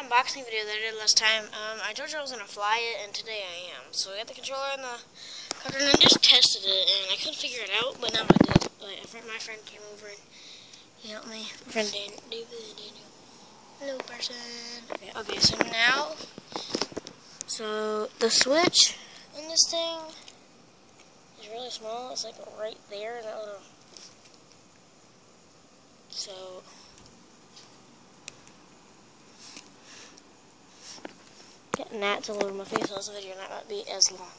unboxing video that I did last time, um, I told you I was going to fly it, and today I am. So I got the controller and the cover, and I just tested it, and I couldn't figure it out, but now I did. But friend, my friend came over and he helped me. My friend Dan, David Daniel. Hello, person. Okay, okay, so now, so the switch in this thing is really small. It's like right there in that little, so... getting that to load my face on this video that might be as long.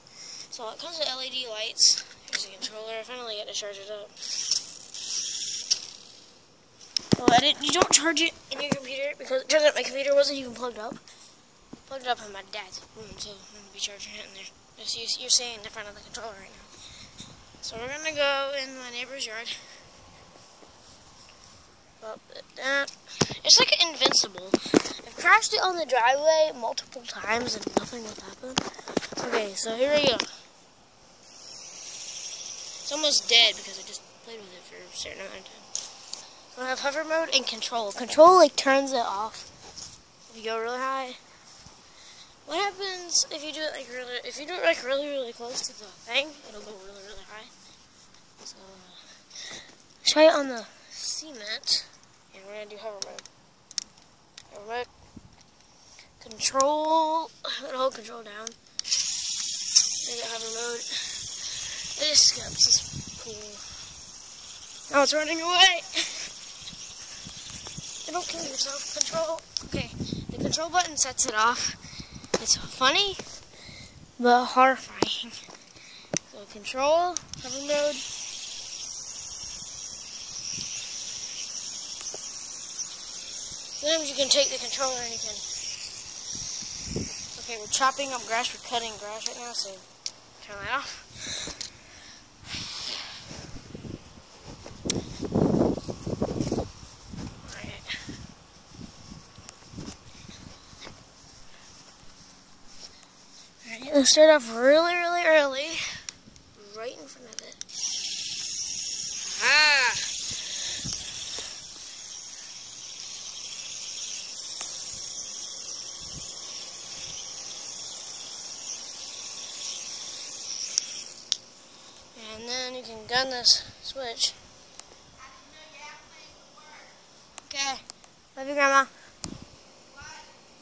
So it comes with LED lights. Here's the controller. I finally get to charge it up. Well, I didn't, you don't charge it in your computer because it turns out my computer wasn't even plugged up. Plugged up in my dad's room, so I'm going to be charging it in there. You, you're seeing the front of the controller right now. So we're going to go in my neighbor's yard. It's like invincible. Crashed it on the driveway multiple times and nothing will happen. Okay, so here we go. It's almost dead because I just played with it for a certain amount of time. So I have hover mode and control. Control like turns it off if you go really high. What happens if you do it like really, if you do it like really, really close to the thing, it'll go really, really high. So, uh, try it on the cement. And we're to do hover mode. Hover mode. Control. Hold control down. Make it hover mode. This guts is cool. Now it's running away. Don't kill yourself. Control. Okay. The control button sets it off. It's funny, but horrifying. So control, hover mode. Sometimes you can take the controller and you can... Okay, we're chopping up grass, we're cutting grass right now, so turn that off. Alright, let's start off really, really early, right in front of it. Ah! And then you can gun this switch. Okay. Love you, Grandma.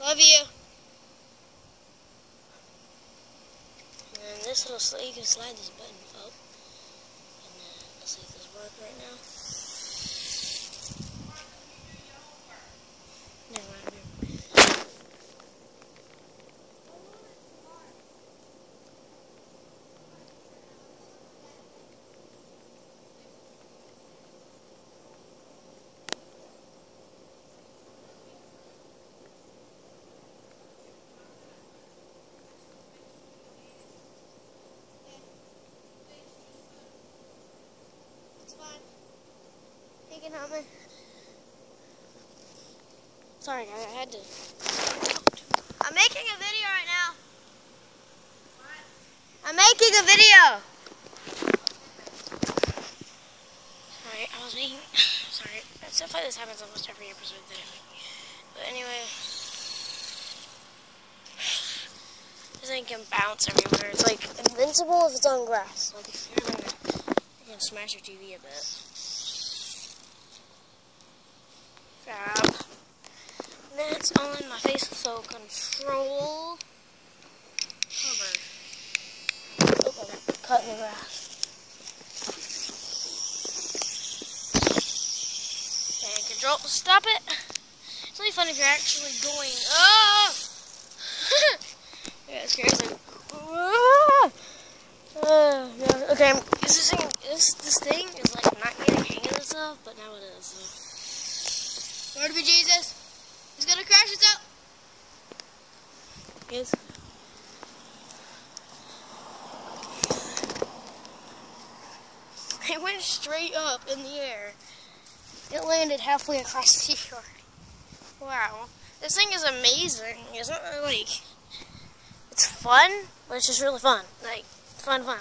Love you. And this little slide, you can slide this button up. And uh, let's see if this works right now. Never mind. It's fine. Help me. Sorry, I, I had to. I'm making a video right now. I'm making a video. Sorry, I was making. Sorry, stuff like this happens almost every episode that I make. But anyway, this thing can bounce everywhere. It's like invincible if it's on grass. Like if you're gonna you can smash your TV a bit. Grab. That's in my face, so control. Hover. Got cut the grass. And control, stop it. It's really fun if you're actually going, oh! yeah, it scares! Uh, okay, I'm, this thing, this, this thing is like not getting hang of stuff, but now it is. So. Lord be Jesus. He's gonna crash us out. Yes. It went straight up in the air. It landed halfway across the yard. Wow. This thing is amazing. Isn't it like it's fun, but it's just really fun. Like fun fun.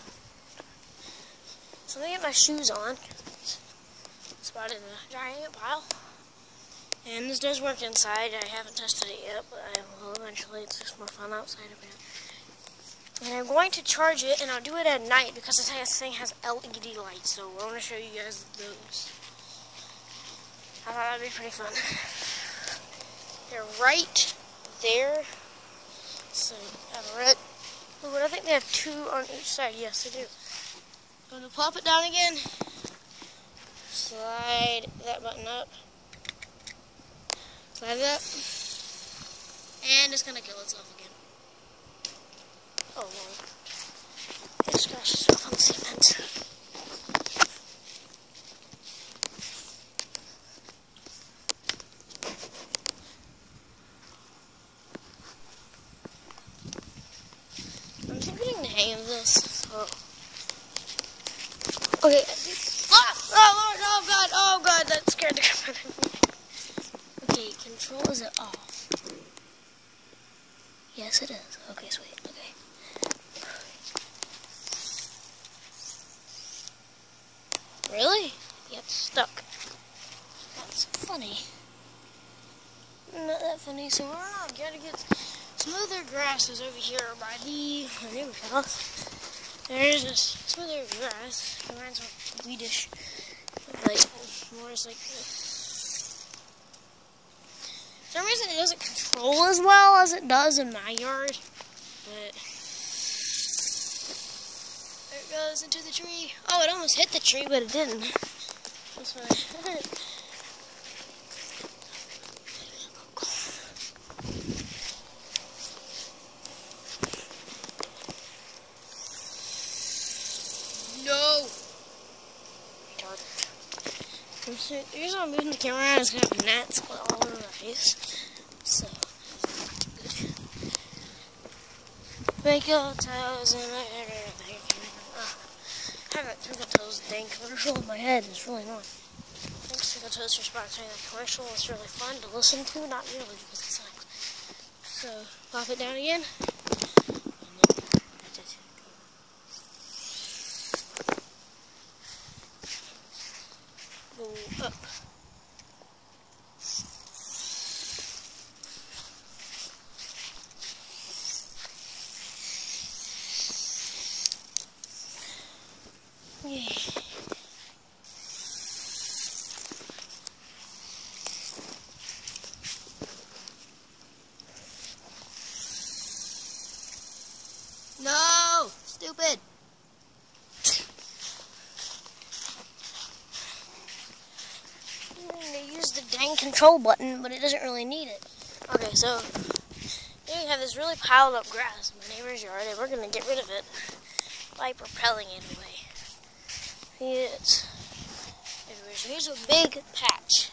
So let me get my shoes on. Spotted a giant pile. And this does work inside. I haven't tested it yet, but I will eventually. It's just more fun outside of it. And I'm going to charge it, and I'll do it at night because this thing has LED lights. So I want to show you guys those. I thought that'd be pretty fun. They're right there. So a red. Oh, but I think they have two on each side. Yes, they do. I'm going to plop it down again. Slide that button up. It up. And it's to kill itself again. Oh, Lord. It scratched itself on the cement. I'm getting the hang of this. So. Okay. Ah! Oh, Lord! Oh, God! Oh, God! That scared the crap out of me. Okay, control is it off? Yes, it is. Okay, sweet. Okay. Really? Yep, stuck. That's funny. Not that funny. So we're not gonna get smoother grasses over here by the neighbor's house. There's this smoother grass. It reminds me of Swedish. Like, more like this. For some reason it doesn't control as well as it does in my yard. But there it goes into the tree. Oh, it almost hit the tree, but it didn't. That's. No. The reason I'm moving the camera around is because I have gnats all over my face. So, good. Twinkle toes and. I haven't ah, Twinkle Toes dang commercial in my head. It's really annoying. Thanks Twinkle Toes for sponsoring the commercial. It's really fun to listen to. Not really because it sucks. So, pop it down again. Go up. No! Stupid! The dang control button, but it doesn't really need it. Okay, so here you have this really piled up grass in my neighbor's yard, and we're going to get rid of it by propelling it away. It's, here's a big patch.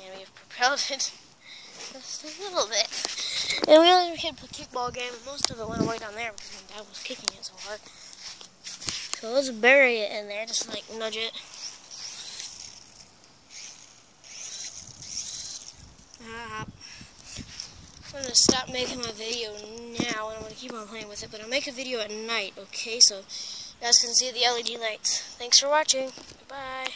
And we've propelled it just a little bit. And we only had a kickball game, and most of it went away down there because my dad was kicking it so hard. So let's bury it in there, just like nudge it. Ah. I'm to stop making my video now, and I'm to keep on playing with it, but I'll make a video at night, okay? So you guys can see the LED lights. Thanks for watching. Bye.